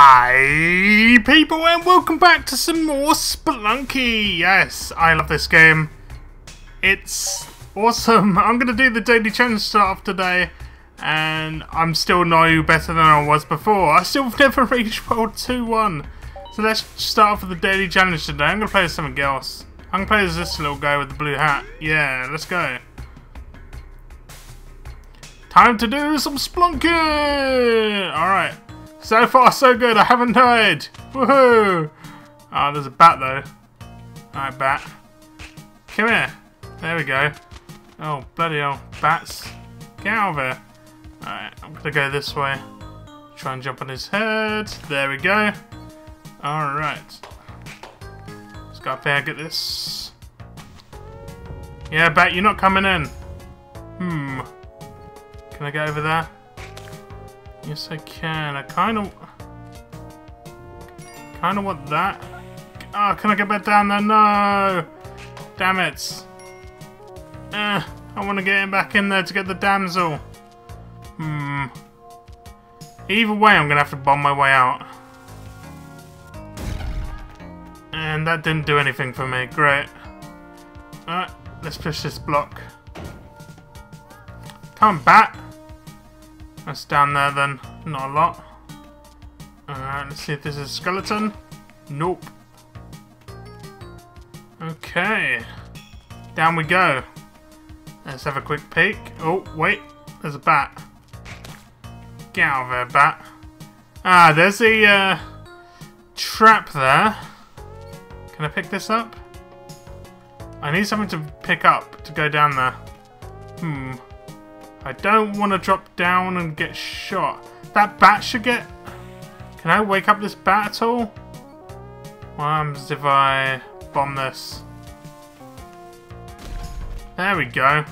Hi people and welcome back to some more Spelunky! Yes, I love this game. It's awesome. I'm going to do the daily challenge start off today and I'm still no better than I was before. I still never reached World 2-1. So let's start off with the daily challenge today. I'm going to play as something else. I'm going to play as this little guy with the blue hat. Yeah, let's go. Time to do some Spelunky! Alright. So far, so good. I haven't died. Woohoo! Oh, there's a bat though. Alright, bat. Come here. There we go. Oh, bloody hell. Bats. Get out of here. Alright, I'm gonna go this way. Try and jump on his head. There we go. Alright. Let's go up there, get this. Yeah, bat, you're not coming in. Hmm. Can I get over there? Yes, I can. I kind of... Kind of want that. Oh, can I get back down there? No! Damn it. Eh, I want to get him back in there to get the damsel. Hmm. Either way, I'm going to have to bomb my way out. And that didn't do anything for me. Great. Alright, let's push this block. Come back. That's down there then. Not a lot. Alright, let's see if this is a skeleton. Nope. Okay. Down we go. Let's have a quick peek. Oh, wait. There's a bat. Get out of there, bat. Ah, there's a uh, trap there. Can I pick this up? I need something to pick up to go down there. Hmm. I don't want to drop down and get shot. That bat should get... Can I wake up this bat at all? What happens if I bomb this? There we go.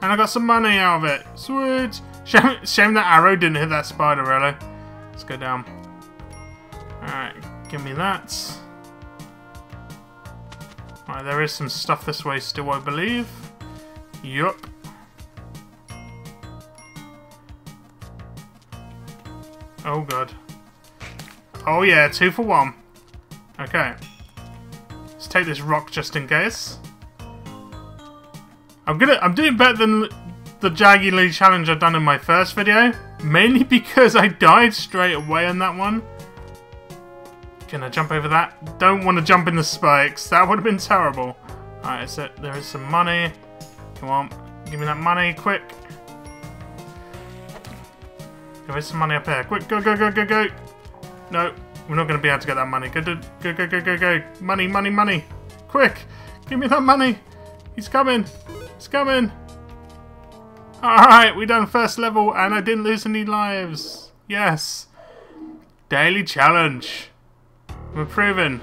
And I got some money out of it. Sweet. Shame, shame that arrow didn't hit that spider, really. Let's go down. Alright, give me that. Alright, there is some stuff this way still, I believe. Yup. Oh god. Oh yeah, two for one. Okay. Let's take this rock just in case. I'm gonna I'm doing better than the daily challenge I've done in my first video. Mainly because I died straight away on that one. Can I jump over that? Don't want to jump in the spikes. That would have been terrible. Alright, so there is some money. Come on. Give me that money, quick. There is some money up here. Quick, go, go, go, go, go. No, we're not going to be able to get that money. Go, go, go, go, go, go. Money, money, money. Quick, give me that money. He's coming. He's coming. Alright, we done first level and I didn't lose any lives. Yes. Daily challenge. I'm improving.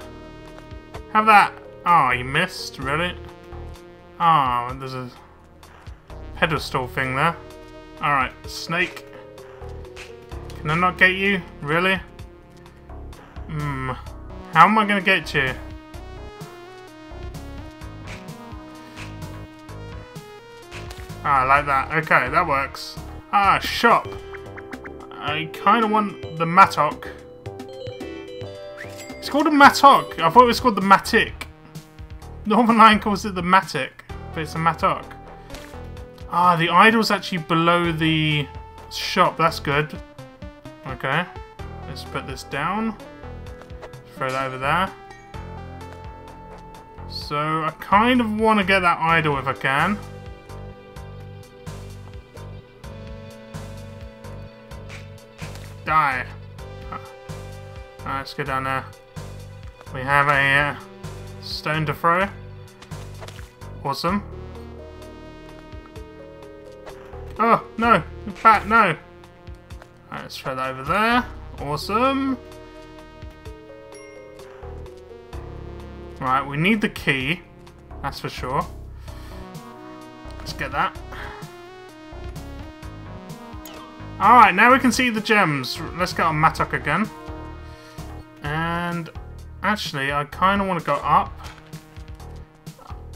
Have that. Oh, you missed, really? Oh, there's a pedestal thing there. Alright, snake. Can I not get you? Really? Hmm. How am I to get you? Ah, like that. Okay, that works. Ah, shop. I kind of want the Mattock. It's called a Mattock. I thought it was called the Matic. Northernlion calls it the Matic, but it's a Mattock. Ah, the idol's actually below the shop. That's good. Okay. Let's put this down. Throw that over there. So, I kind of want to get that idol if I can. Die. Let's go down there. We have a uh, stone to throw. Awesome. Oh, no! Bat, no! Let's that over there. Awesome. Right, we need the key. That's for sure. Let's get that. Alright, now we can see the gems. Let's get on Mattock again. And actually, I kind of want to go up.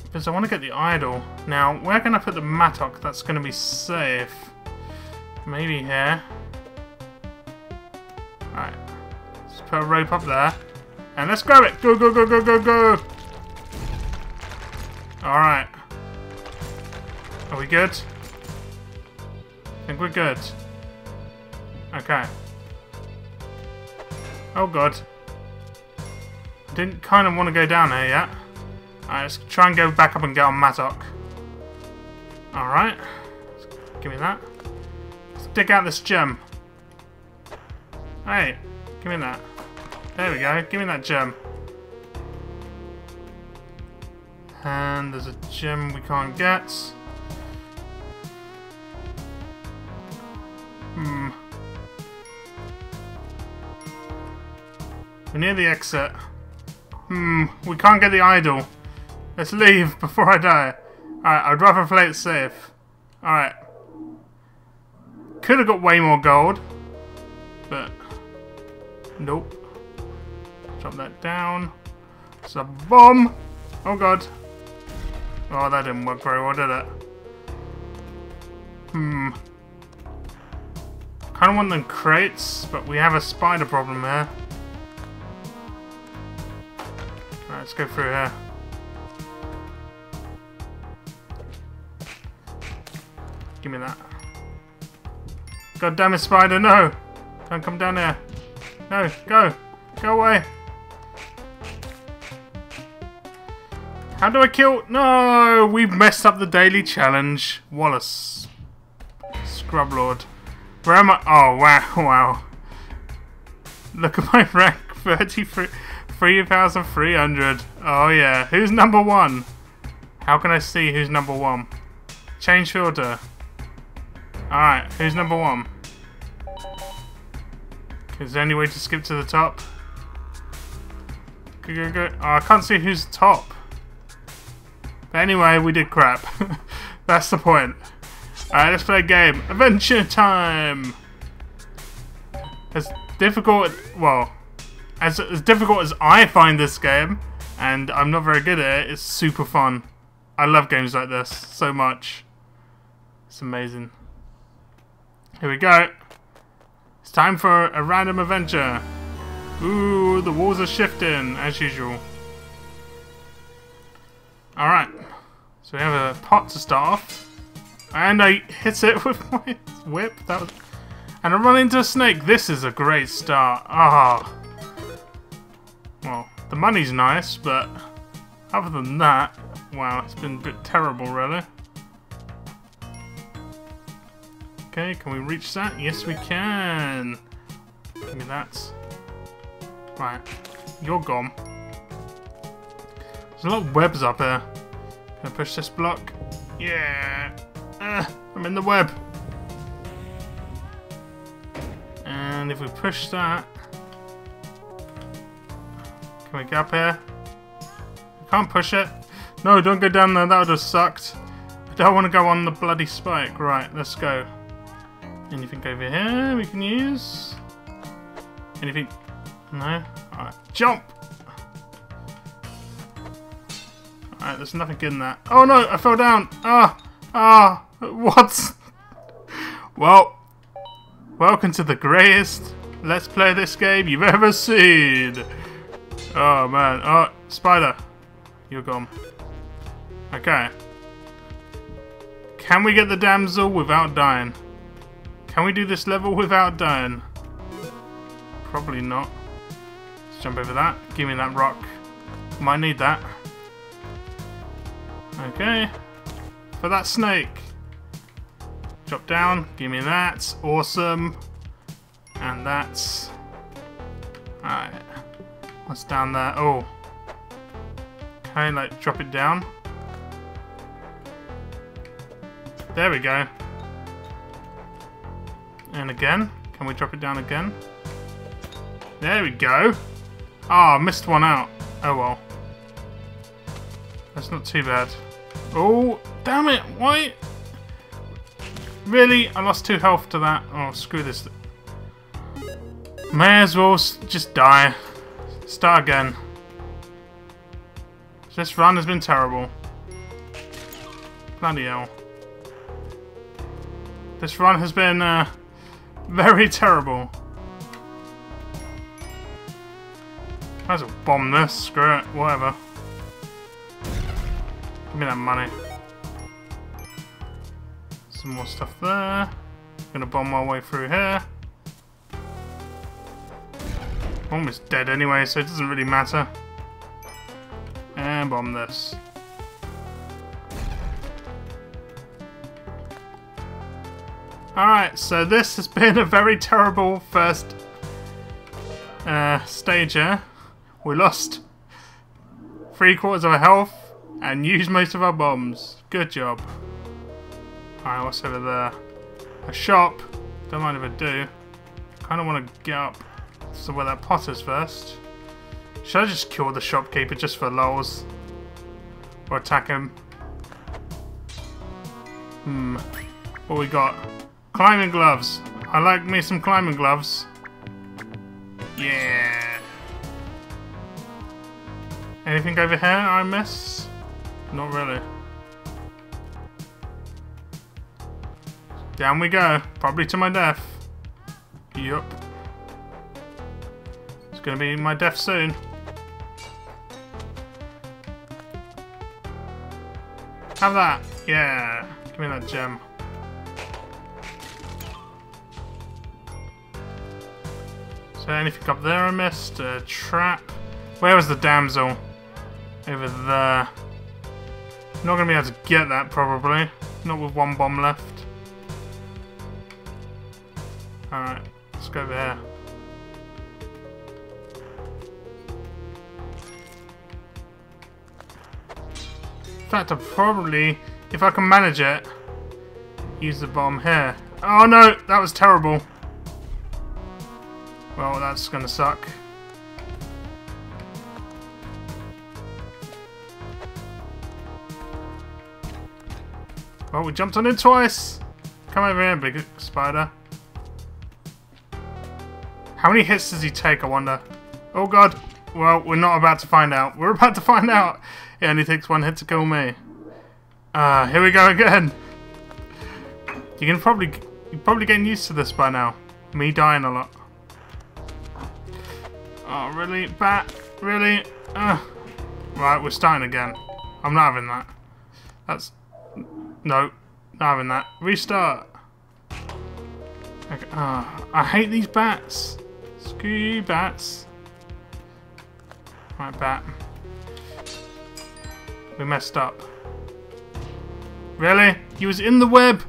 Because I want to get the idol. Now, where can I put the Mattock that's going to be safe? Maybe here. A rope up there. And let's grab it. Go, go, go, go, go, go. Alright. Are we good? I think we're good. Okay. Oh god. I didn't kind of want to go down there yet. Alright, let's try and go back up and get on Mattock. Alright. Give me that. Let's dig out this gem. Hey, give me that. There we go. Give me that gem. And there's a gem we can't get. Hmm. We're near the exit. Hmm, we can't get the idol. Let's leave before I die. Alright, I'd rather play it safe. Alright. Could have got way more gold. But... Nope. Drop that down. It's a bomb! Oh god. Oh, that didn't work very well, did it? Hmm. Kind of want them crates, but we have a spider problem here. Alright, let's go through here. Give me that. God damn it, spider, no! Don't come down there. No, go! Go away! How do I kill? No! We've messed up the daily challenge. Wallace. Scrub Lord. Where am I? Oh, wow, wow. Look at my rank. 33,300. Oh, yeah. Who's number one? How can I see who's number one? Change filter. Alright, who's number one? Is there any way to skip to the top? Go, go, go. Oh, I can't see who's top. But anyway, we did crap. That's the point. Alright, let's play a game. Adventure time! As difficult, well, as, as difficult as I find this game, and I'm not very good at it, it's super fun. I love games like this so much. It's amazing. Here we go. It's time for a random adventure. Ooh, the walls are shifting, as usual. Alright. So we have a pot to start off. And I hit it with my whip. That was... And I run into a snake. This is a great start. Ah. Well, the money's nice, but other than that, wow, it's been a bit terrible, really. Okay, can we reach that? Yes, we can. Give me that. Right, you're gone. There's a lot of webs up here. Can I push this block? Yeah. Uh, I'm in the web. And if we push that... Can we get up here? I can't push it. No, don't go down there. That would have sucked. I don't want to go on the bloody spike. Right, let's go. Anything over here we can use? Anything? No? Alright, jump! Alright, there's nothing good in that. Oh no, I fell down! Ah! Ah! What? well, welcome to the greatest Let's Play this game you've ever seen! Oh man, oh, spider! You're gone. Okay. Can we get the damsel without dying? Can we do this level without dying? Probably not. Let's jump over that. Give me that rock. Might need that. Okay. For that snake. Drop down. Give me that. Awesome. And that's... Alright. What's down there? Oh. Okay, like drop it down. There we go. And again. Can we drop it down again? There we go. Ah, oh, missed one out. Oh well. That's not too bad. Oh, damn it. Why? Really? I lost two health to that. Oh, screw this. May as well just die. Start again. This run has been terrible. Bloody hell. This run has been, uh, very terrible. Might as well bomb this. Screw it. Whatever. Give me that money. Some more stuff there. Gonna bomb my way through here. Almost dead anyway, so it doesn't really matter. And bomb this. Alright, so this has been a very terrible first uh, stage here. We lost three quarters of our health and use most of our bombs. Good job. Alright, what's over there? A shop. Don't mind if I do. Kind of want to get up to where that pot is first. Should I just kill the shopkeeper just for lols? Or attack him? Hmm. What we got? Climbing gloves. I like me some climbing gloves. Yeah. Anything over here I miss? Not really. Down we go. Probably to my death. Yup. It's gonna be my death soon. Have that. Yeah. Give me that gem. So anything up there I missed? A trap. Where was the damsel? Over there. Not gonna be able to get that probably. Not with one bomb left. Alright, let's go over here. In fact, I'll probably, if I can manage it, use the bomb here. Oh no, that was terrible. Well, that's gonna suck. Well, we jumped on it twice. Come over here, big spider. How many hits does he take, I wonder? Oh god. Well, we're not about to find out. We're about to find out. It only takes one hit to kill me. Ah, uh, here we go again. You can probably you're probably getting used to this by now. Me dying a lot. Oh, really? Bat? Really? Right, we're starting again. I'm not having that. That's... No. Not having that. Restart. Okay. Oh, I hate these bats. Screw you, bats. Right, bat. We messed up. Really? He was in the web!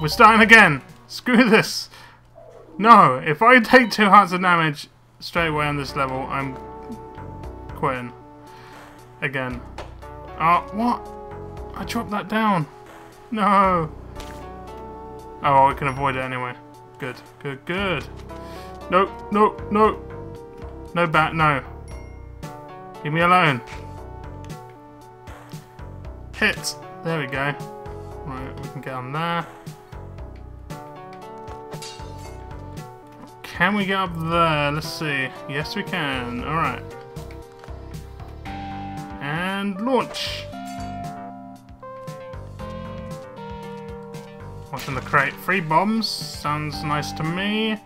We're starting again. Screw this. No, if I take two hearts of damage straight away on this level, I'm quitting. Again. Oh, what? I dropped that down. No. Oh, I can avoid it anyway. Good, good, good. Nope, nope, nope. No bat, no. Leave me alone. Hit. There we go. Right, we can get on there. Can we get up there? Let's see. Yes, we can. Alright. And launch. What's in the crate? Three bombs. Sounds nice to me.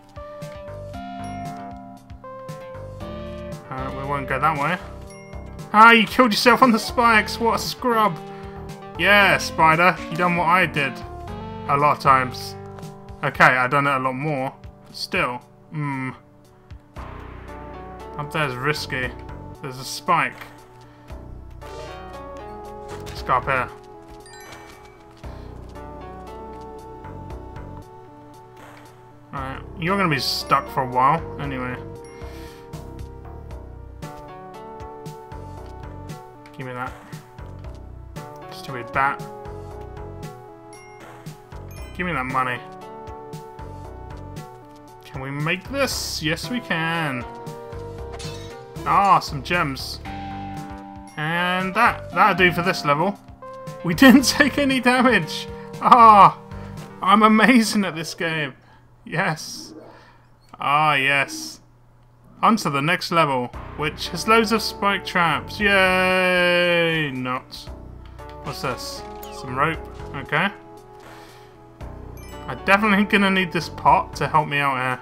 We won't go that way. Ah, you killed yourself on the spikes! What a scrub! Yeah, Spider, you done what I did. A lot of times. Okay, i done it a lot more. Still. Hmm. Up there's risky. There's a spike. Let's go up here. You're gonna be stuck for a while, anyway. Give me that. Stupid bat. Give me that money. Can we make this? Yes, we can. Ah, some gems. And that, that'll do for this level. We didn't take any damage. Ah, I'm amazing at this game. Yes. Ah, yes. On to the next level, which has loads of spike traps. Yay! Not. What's this? Some rope. Okay. I'm definitely to need this pot to help me out here.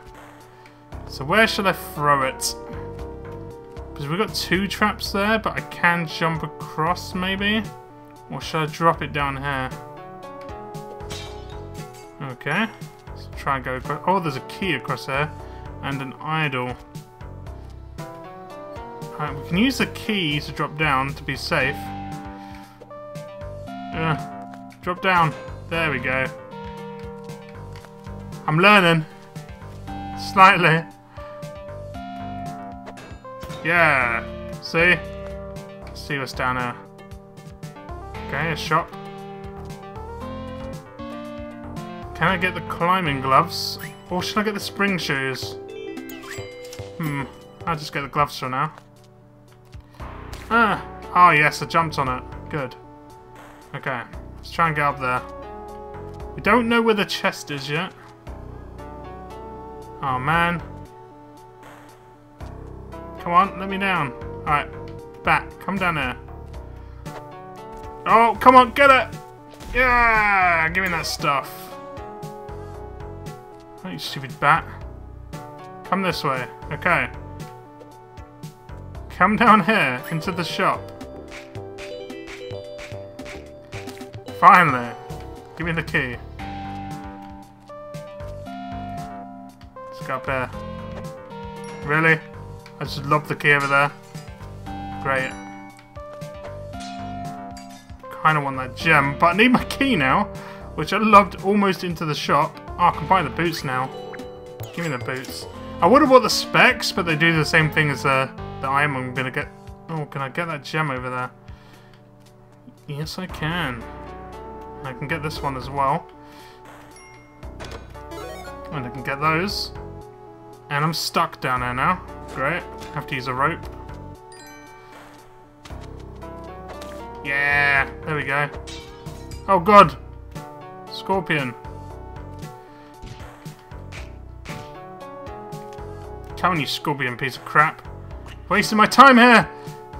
So where should I throw it? Because we've got two traps there, but I can jump across, maybe? Or should I drop it down here? Okay. Try and go across. Oh, there's a key across there. And an idol. Alright, we can use the key to drop down to be safe. Yeah. Drop down. There we go. I'm learning. Slightly. Yeah. See? Let's see what's down there. Okay, a shop. Can I get the climbing gloves? Or should I get the spring shoes? Hmm. I'll just get the gloves for now. Ah! Oh yes, I jumped on it. Good. Okay. Let's try and get up there. We don't know where the chest is yet. Oh man. Come on, let me down. Alright, back. Come down there. Oh, come on, get it! Yeah! Give me that stuff. You stupid bat. Come this way. Okay. Come down here, into the shop. Finally. Give me the key. Let's go up here. Really? I just lobbed the key over there. Great. Kinda want that gem, but I need my key now, which I lobbed almost into the shop. Oh, I can buy the boots now. Give me the boots. I would have bought the specs, but they do the same thing as uh, the item I'm gonna get. Oh, can I get that gem over there? Yes, I can. I can get this one as well. And I can get those. And I'm stuck down there now. Great. Have to use a rope. Yeah, there we go. Oh god! Scorpion. Come on, you scorpion piece of crap. Wasting my time here!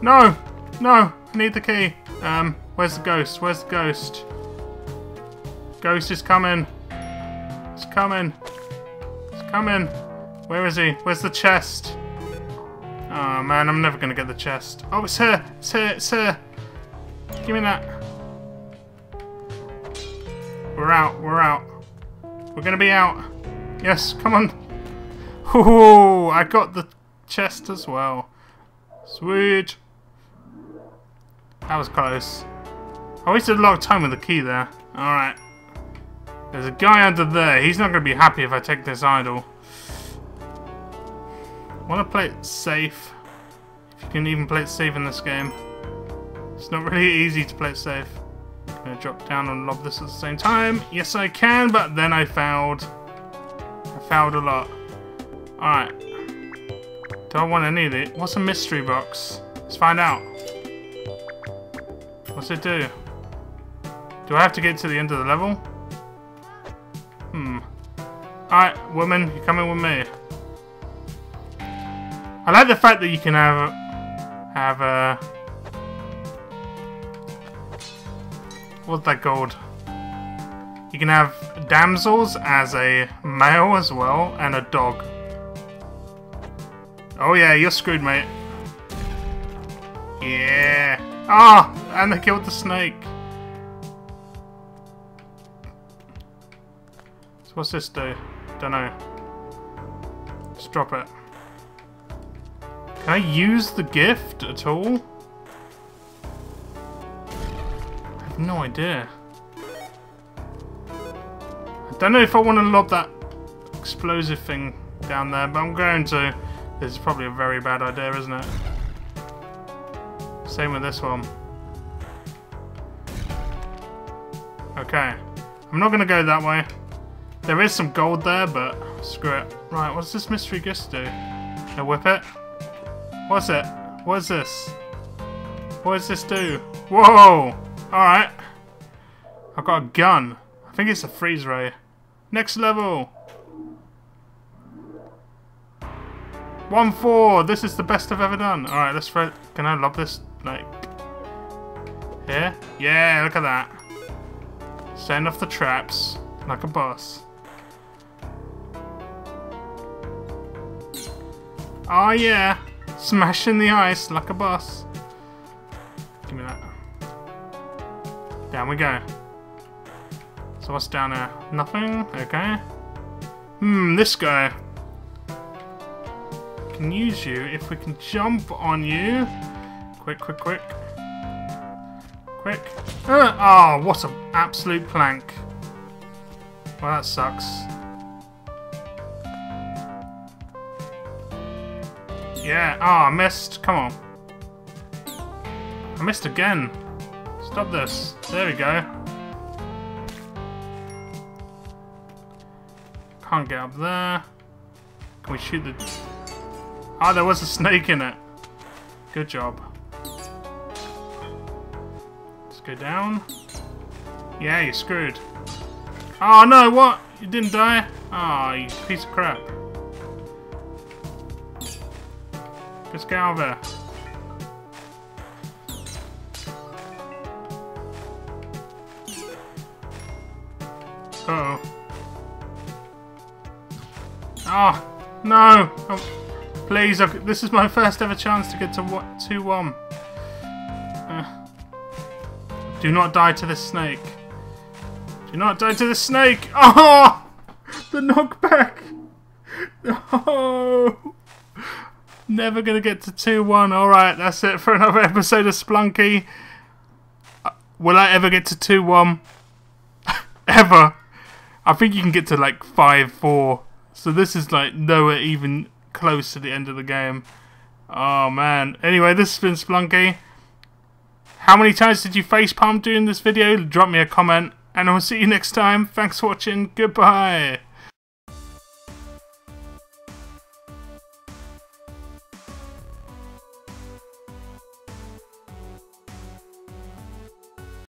No! No! I need the key. Um, where's the ghost? Where's the ghost? Ghost is coming. It's coming. It's coming. Where is he? Where's the chest? Oh man, I'm never gonna get the chest. Oh, it's here! It's here! It's here! Give me that. We're out. We're out. We're gonna be out. Yes, come on. I got the chest as well. Sweet. That was close. I wasted a lot of time with the key there. Alright. There's a guy under there. He's not going to be happy if I take this idol. Want to play it safe. If you can even play it safe in this game. It's not really easy to play it safe. I'm going to drop down and lob this at the same time. Yes, I can, but then I failed. I failed a lot. Alright. Do I want any of it? What's a mystery box? Let's find out. What's it do? Do I have to get to the end of the level? Hmm. Alright, woman, you're coming with me. I like the fact that you can have have a what's that called? You can have damsels as a male as well and a dog. Oh yeah, you're screwed, mate. Yeah. Ah, oh, and they killed the snake. So what's this do? Don't know. Just drop it. Can I use the gift at all? I have no idea. I don't know if I want to lob that explosive thing down there, but I'm going to. This is probably a very bad idea, isn't it? Same with this one. Okay. I'm not going to go that way. There is some gold there, but screw it. Right, what's this mystery gift do? A whip it? What's it? What is this? What does this do? Whoa! Alright. I've got a gun. I think it's a freeze ray. Next level! 1-4! This is the best I've ever done. Alright, let's throw... Can I lob this, like... Here? Yeah, look at that. Send off the traps. Like a boss. Oh yeah! Smashing the ice like a boss. Give me that. Down we go. So what's down there? Nothing? Okay. Hmm, this guy. Can use you if we can jump on you. Quick, quick, quick. Quick. Uh, oh, what an absolute plank. Well, that sucks. Yeah. Oh, I missed. Come on. I missed again. Stop this. There we go. Can't get up there. Can we shoot the... Ah, oh, there was a snake in it. Good job. Let's go down. Yeah, you're screwed. Oh no, what? You didn't die? Ah, oh, you piece of crap. Let's get out there. Uh oh. Oh, no! Oh, please, this is my first ever chance to get to 2-1. Uh, do not die to the snake. Do not die to the snake! Oh! The knockback! No! Never gonna get to 2-1. Alright, that's it for another episode of Spelunky. Uh, will I ever get to 2-1? ever? I think you can get to like 5-4. So this is like nowhere even close to the end of the game. Oh man. Anyway, this has been Spelunky. How many times did you facepalm during this video? Drop me a comment and I'll see you next time. Thanks for watching. Goodbye.